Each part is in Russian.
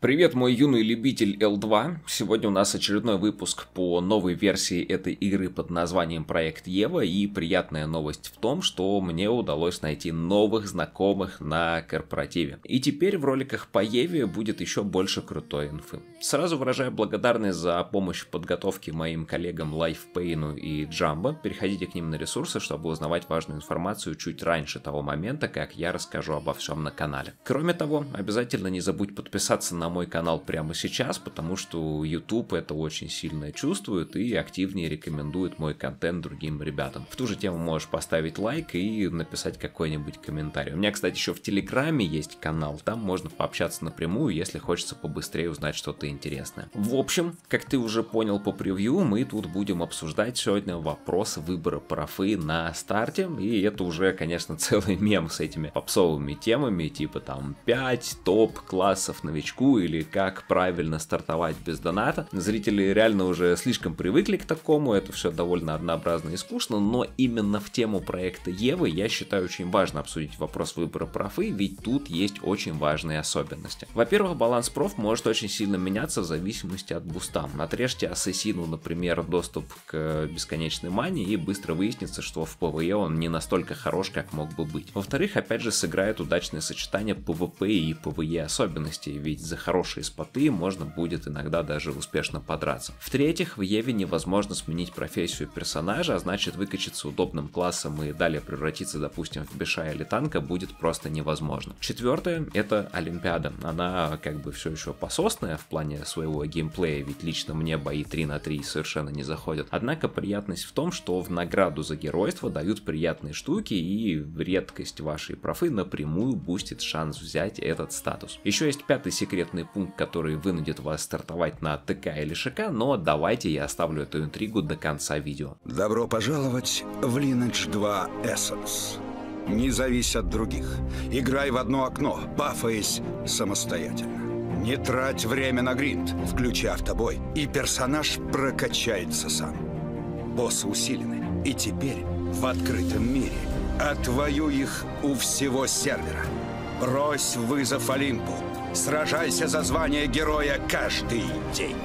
Привет, мой юный любитель L2. Сегодня у нас очередной выпуск по новой версии этой игры под названием Проект Ева. И приятная новость в том, что мне удалось найти новых знакомых на корпоративе. И теперь в роликах по Еве будет еще больше крутой инфы. Сразу выражаю благодарность за помощь в подготовке моим коллегам LifePain и Jumbo. Переходите к ним на ресурсы, чтобы узнавать важную информацию чуть раньше того момента, как я расскажу обо всем на канале. Кроме того, обязательно не забудь подписаться на мой канал прямо сейчас, потому что YouTube это очень сильно чувствует и активнее рекомендует мой контент другим ребятам. В ту же тему можешь поставить лайк и написать какой-нибудь комментарий. У меня, кстати, еще в Телеграме есть канал, там можно пообщаться напрямую, если хочется побыстрее узнать что-то интересное. В общем, как ты уже понял по превью, мы тут будем обсуждать сегодня вопрос выбора парафы на старте, и это уже, конечно, целый мем с этими попсовыми темами, типа там 5 топ классов новичку или как правильно стартовать без доната. Зрители реально уже слишком привыкли к такому, это все довольно однообразно и скучно, но именно в тему проекта Евы я считаю очень важно обсудить вопрос выбора профы, ведь тут есть очень важные особенности. Во-первых, баланс проф может очень сильно меняться в зависимости от буста. Отрежьте ассасину, например, доступ к бесконечной мане и быстро выяснится, что в PvE он не настолько хорош, как мог бы быть. Во-вторых, опять же сыграет удачное сочетание PvP и PvE особенностей, ведь за хорошие споты можно будет иногда даже успешно подраться. В-третьих, в Еве невозможно сменить профессию персонажа, а значит выкачаться удобным классом и далее превратиться, допустим, в Беша или танка будет просто невозможно. Четвертое, это Олимпиада. Она как бы все еще пососная в плане своего геймплея, ведь лично мне бои 3 на 3 совершенно не заходят. Однако приятность в том, что в награду за геройство дают приятные штуки и редкость вашей профы напрямую бустит шанс взять этот статус. Еще есть пятый секретный пункт, который вынудит вас стартовать на ТК или ШК, но давайте я оставлю эту интригу до конца видео. Добро пожаловать в Lineage 2 Essence. Не завись от других. Играй в одно окно, бафаясь самостоятельно. Не трать время на гринд, включи автобой, и персонаж прокачается сам. Боссы усилены, и теперь в открытом мире. Отвоюй их у всего сервера. Брось вызов Олимпу. Сражайся за звание героя каждый день.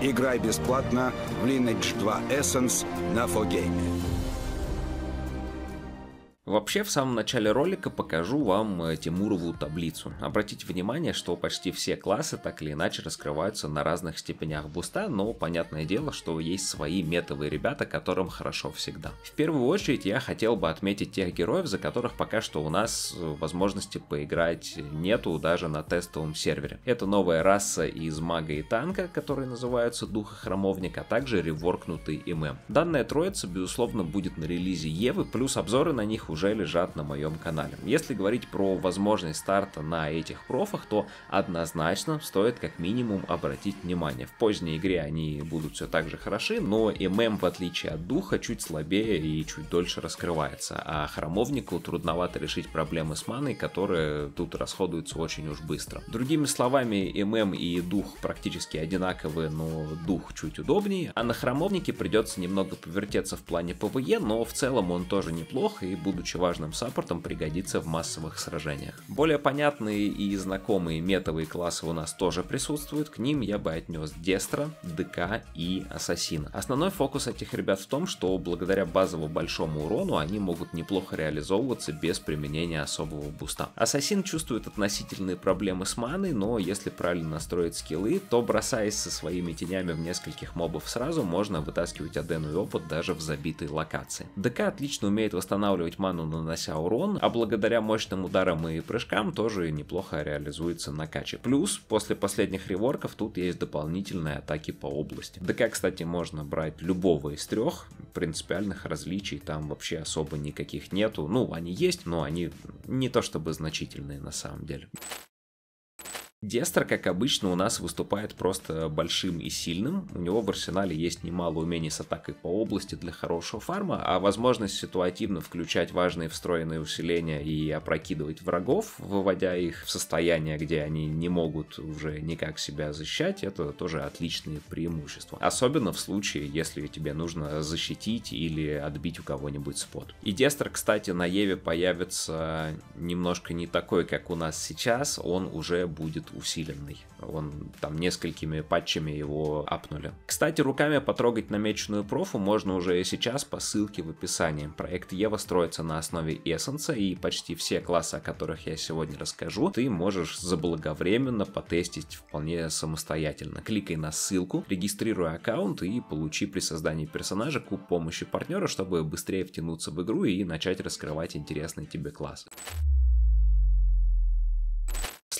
Играй бесплатно в Lineage 2 Essence на Фогейме. Вообще, в самом начале ролика покажу вам э, Тимурову таблицу. Обратите внимание, что почти все классы так или иначе раскрываются на разных степенях буста, но понятное дело, что есть свои метовые ребята, которым хорошо всегда. В первую очередь я хотел бы отметить тех героев, за которых пока что у нас э, возможности поиграть нету даже на тестовом сервере. Это новая раса из мага и танка, которые называются Духа Храмовник, а также реворкнутый ММ. Данная троица, безусловно, будет на релизе Евы, плюс обзоры на них уже лежат на моем канале. Если говорить про возможность старта на этих профах, то однозначно стоит как минимум обратить внимание. В поздней игре они будут все так же хороши, но ММ в отличие от духа чуть слабее и чуть дольше раскрывается, а храмовнику трудновато решить проблемы с маной, которые тут расходуются очень уж быстро. Другими словами, ММ и дух практически одинаковые, но дух чуть удобнее, а на храмовнике придется немного повертеться в плане PvE, но в целом он тоже неплох и будучи будучи важным саппортом, пригодится в массовых сражениях. Более понятные и знакомые метовые классы у нас тоже присутствуют, к ним я бы отнес Дестра, ДК и Ассасина. Основной фокус этих ребят в том, что благодаря базово большому урону они могут неплохо реализовываться без применения особого буста. Ассасин чувствует относительные проблемы с маной, но если правильно настроить скиллы, то бросаясь со своими тенями в нескольких мобов сразу, можно вытаскивать адену и опыт даже в забитой локации. ДК отлично умеет восстанавливать ману ману нанося урон, а благодаря мощным ударам и прыжкам тоже неплохо реализуется на каче. Плюс, после последних реворков тут есть дополнительные атаки по области. ДК, кстати, можно брать любого из трех, принципиальных различий там вообще особо никаких нету. Ну, они есть, но они не то чтобы значительные на самом деле. Дестер, как обычно, у нас выступает просто большим и сильным. У него в арсенале есть немало умений с атакой по области для хорошего фарма, а возможность ситуативно включать важные встроенные усиления и опрокидывать врагов, выводя их в состояние, где они не могут уже никак себя защищать, это тоже отличные преимущества. Особенно в случае, если тебе нужно защитить или отбить у кого-нибудь спот. И Дестер, кстати, на Еве появится немножко не такой, как у нас сейчас, он уже будет усиленный. Он там несколькими патчами его апнули. Кстати, руками потрогать намеченную профу можно уже сейчас по ссылке в описании. Проект Ева строится на основе Essence, и почти все классы, о которых я сегодня расскажу, ты можешь заблаговременно потестить вполне самостоятельно. Кликай на ссылку, регистрируй аккаунт и получи при создании персонажа куб помощи партнера, чтобы быстрее втянуться в игру и начать раскрывать интересный тебе класс.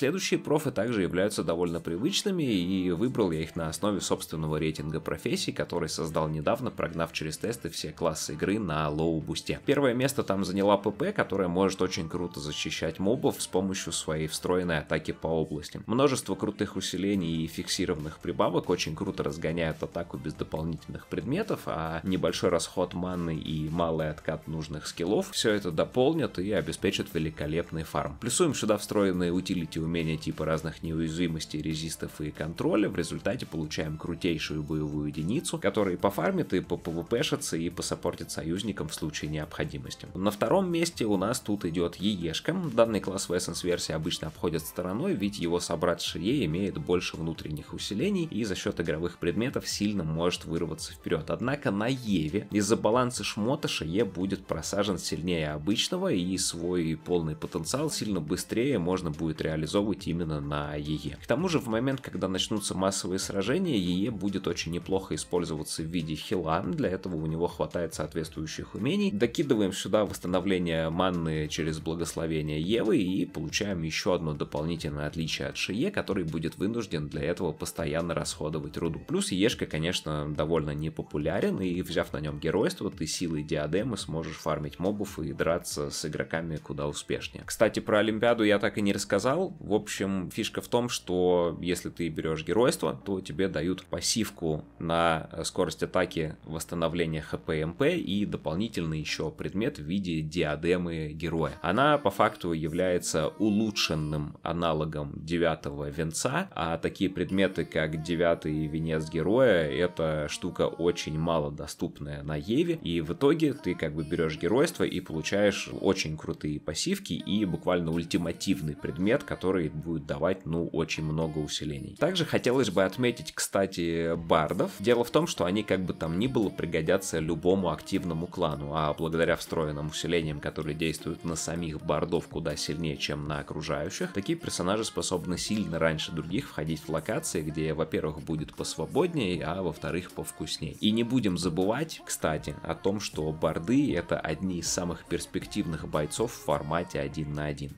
Следующие профы также являются довольно привычными, и выбрал я их на основе собственного рейтинга профессий, который создал недавно, прогнав через тесты все классы игры на low-бусте. Первое место там заняла ПП, которая может очень круто зачищать мобов с помощью своей встроенной атаки по области. Множество крутых усилений и фиксированных прибавок очень круто разгоняют атаку без дополнительных предметов, а небольшой расход маны и малый откат нужных скиллов все это дополнят и обеспечат великолепный фарм. Плюсуем сюда встроенные utility умения типа разных неуязвимостей, резистов и контроля, в результате получаем крутейшую боевую единицу, которая и пофармит, и по PvP шится, и посаппортит союзникам в случае необходимости. На втором месте у нас тут идет Еешка. Данный класс в Essence версии обычно обходят стороной, ведь его собрат Шие имеет больше внутренних усилений и за счет игровых предметов сильно может вырваться вперед. Однако на Еве из-за баланса шмота Шие будет просажен сильнее обычного и свой полный потенциал сильно быстрее можно будет реализовать реализовывать именно на ЕЕ. К тому же в момент, когда начнутся массовые сражения, ЕЕ будет очень неплохо использоваться в виде хила, для этого у него хватает соответствующих умений. Докидываем сюда восстановление манны через благословение Евы и получаем еще одно дополнительное отличие от Шие, который будет вынужден для этого постоянно расходовать руду. Плюс Ешка, конечно, довольно непопулярен, и взяв на нем геройство, ты силой диадемы сможешь фармить мобов и драться с игроками куда успешнее. Кстати, про Олимпиаду я так и не рассказал. В общем, фишка в том, что если ты берешь геройство, то тебе дают пассивку на скорость атаки, восстановление хп МП и дополнительный еще предмет в виде диадемы героя. Она по факту является улучшенным аналогом девятого венца, а такие предметы, как девятый венец героя, это штука очень мало доступная на Еве, и в итоге ты как бы берешь геройство и получаешь очень крутые пассивки и буквально ультимативный предмет, который который будет давать, ну, очень много усилений. Также хотелось бы отметить, кстати, бардов. Дело в том, что они как бы там ни было пригодятся любому активному клану, а благодаря встроенным усилениям, которые действуют на самих бардов куда сильнее, чем на окружающих, такие персонажи способны сильно раньше других входить в локации, где, во-первых, будет посвободнее, а во-вторых, повкуснее. И не будем забывать, кстати, о том, что барды это одни из самых перспективных бойцов в формате 1 на 1.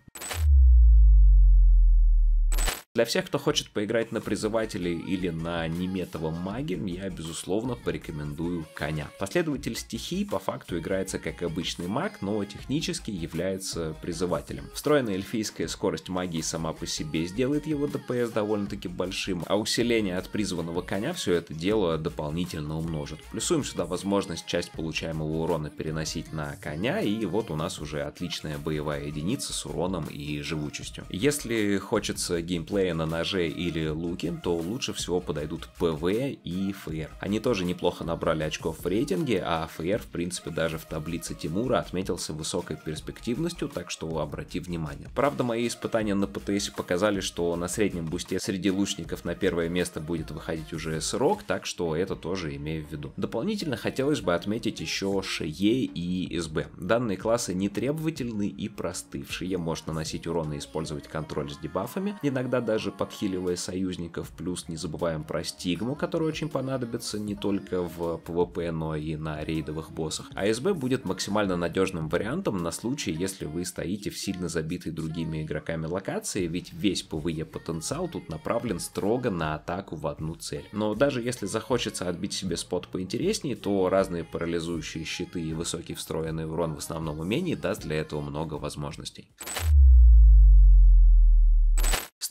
Для всех, кто хочет поиграть на призывателе или на неметовом маге, я, безусловно, порекомендую коня. Последователь стихий по факту играется как обычный маг, но технически является призывателем. Встроенная эльфийская скорость магии сама по себе сделает его DPS довольно-таки большим, а усиление от призванного коня все это дело дополнительно умножит. Плюсуем сюда возможность часть получаемого урона переносить на коня, и вот у нас уже отличная боевая единица с уроном и живучестью. Если хочется геймплея геймплея на ноже или луке, то лучше всего подойдут ПВ и ФР. Они тоже неплохо набрали очков в рейтинге, а ФР в принципе даже в таблице Тимура отметился высокой перспективностью, так что обрати внимание. Правда, мои испытания на ПТС показали, что на среднем бусте среди лучников на первое место будет выходить уже срок, так что это тоже имею в виду. Дополнительно хотелось бы отметить еще Шие и СБ. Данные классы не требовательны и просты. В Шие можно наносить урон и использовать контроль с дебафами, иногда даже даже подхиливая союзников, плюс не забываем про стигму, которая очень понадобится не только в PvP, но и на рейдовых боссах. АСБ будет максимально надежным вариантом на случай, если вы стоите в сильно забитой другими игроками локации, ведь весь PvE потенциал тут направлен строго на атаку в одну цель. Но даже если захочется отбить себе спот поинтереснее, то разные парализующие щиты и высокий встроенный урон в основном умении даст для этого много возможностей.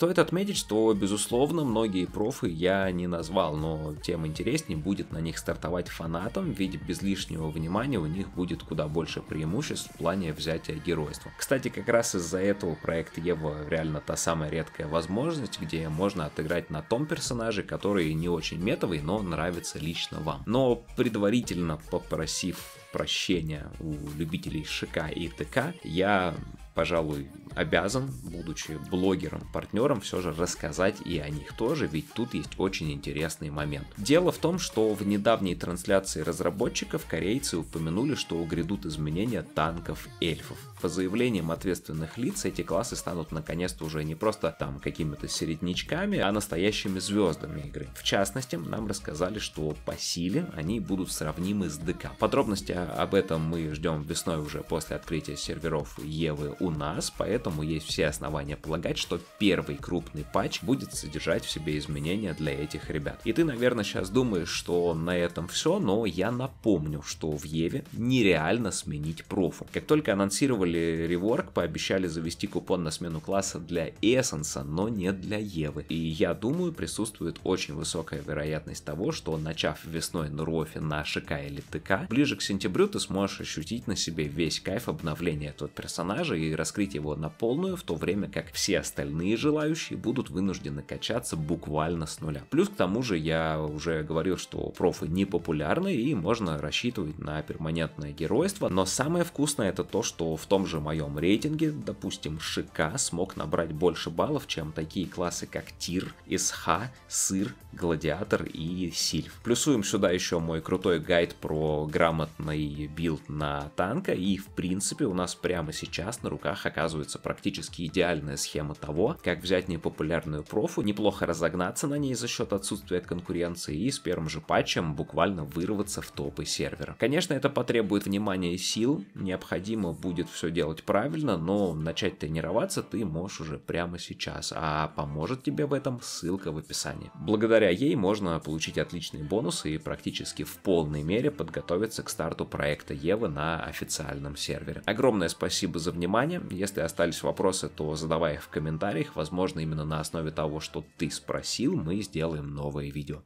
Стоит отметить, что, безусловно, многие профы я не назвал, но тем интереснее будет на них стартовать фанатам, ведь без лишнего внимания у них будет куда больше преимуществ в плане взятия геройства. Кстати, как раз из-за этого проект Ева реально та самая редкая возможность, где можно отыграть на том персонаже, который не очень метовый, но нравится лично вам. Но предварительно попросив прощения у любителей ШК и ТК, я пожалуй, обязан, будучи блогером, партнером, все же рассказать и о них тоже, ведь тут есть очень интересный момент. Дело в том, что в недавней трансляции разработчиков корейцы упомянули, что грядут изменения танков эльфов. По заявлениям ответственных лиц, эти классы станут наконец-то уже не просто там какими-то середнячками, а настоящими звездами игры. В частности, нам рассказали, что по силе они будут сравнимы с ДК. Подробности об этом мы ждем весной уже после открытия серверов Евы у нас, поэтому есть все основания полагать, что первый крупный патч будет содержать в себе изменения для этих ребят. И ты, наверное, сейчас думаешь, что на этом все, но я напомню, что в Еве нереально сменить профу. Как только анонсировали реворк, пообещали завести купон на смену класса для Эссенса, но не для Евы. И я думаю, присутствует очень высокая вероятность того, что начав весной на Руофе на ШК или ТК, ближе к сентябрю ты сможешь ощутить на себе весь кайф обновления этого персонажа и раскрыть его на полную, в то время как все остальные желающие будут вынуждены качаться буквально с нуля. Плюс к тому же я уже говорил, что профы не популярны и можно рассчитывать на перманентное геройство, но самое вкусное это то, что в том же моем рейтинге, допустим, ШК смог набрать больше баллов, чем такие классы как Тир, СХ, Сыр, Гладиатор и Сильф. Плюсуем сюда еще мой крутой гайд про грамотный билд на танка, и в принципе у нас прямо сейчас на руках оказывается практически идеальная схема того, как взять непопулярную профу, неплохо разогнаться на ней за счет отсутствия конкуренции и с первым же патчем буквально вырваться в топы сервера. Конечно, это потребует внимания и сил, необходимо будет все делать правильно, но начать тренироваться ты можешь уже прямо сейчас, а поможет тебе в этом ссылка в описании. Благодаря ей можно получить отличные бонусы и практически в полной мере подготовиться к старту проекта Евы на официальном сервере. Огромное спасибо за внимание. Если остались вопросы, то задавай их в комментариях. Возможно, именно на основе того, что ты спросил, мы сделаем новое видео.